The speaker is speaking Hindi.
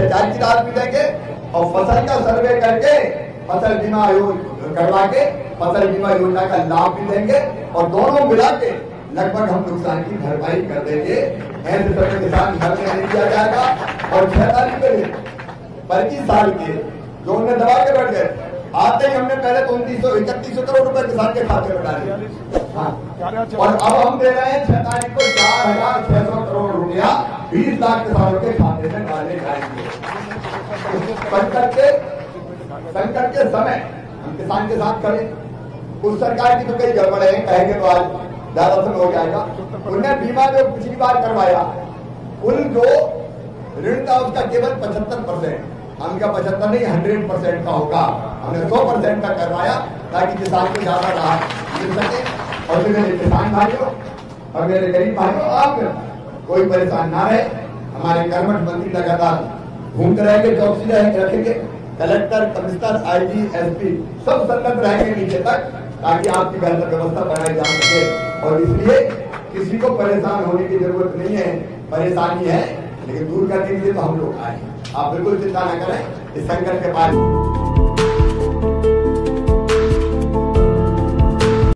सिंचाई की राहत भी और फ़सल का सर्वे करके फ़सल बीमा आयोग करवा के फ़सल बीमा योजना का लाभ भी देंगे और दोनों मिला के लगभग हम नुकसान की भरपाई कर देंगे। ऐसे समय किसान घर में नहीं दिया जाएगा और छह तारीख के पच्चीस साल के जो उन्हें दबा के बैठ गए आते ही हमने पहले तो उनतीस सौ, इकतीस सौ करोड़ रुपए किसान के खाते में डाले। हाँ। और अब हम दे रहे हैं छह तारीख को चार हज़ार छह सौ करोड़ बीस लाख किसानों के खाते में डाले जाएँगे संकट के संकट के समय हम किसान के साथ खड़े उस सरकार की तो कई गड़बड़ है कहेंगे तो आज समय हो जाएगा उन्हें बीमा जो पिछली बार करवाया कुल जो ऋण था उसका केवल पचहत्तर परसेंट, हम क्या पचहत्तर नहीं हंड्रेड परसेंट का होगा हमने सौ परसेंट का करवाया, ताकि किसान को ज़्यादा राहत मिल सके, और मेरे किसान भाइयों और मेरे गरीब भाइयों आप कोई परेशान ना रहे। हमारे कर्मठ मंत्री लगातार घूमते रहेंगे चौकसी रखेंगे। कलेक्टर, कमिश्नर, आईजी, एसपी सब संलग्न रहेंगे नीचे तक, ताकि आपकी बेहतर व्यवस्था बनाई जा सके। और इसलिए किसी को परेशान होने की ज़रूरत नहीं है। परेशानी है, लेकिन दूर करने के लिए तो हम लोग आए आप बिल्कुल चिंता न करें, इस संकट के पास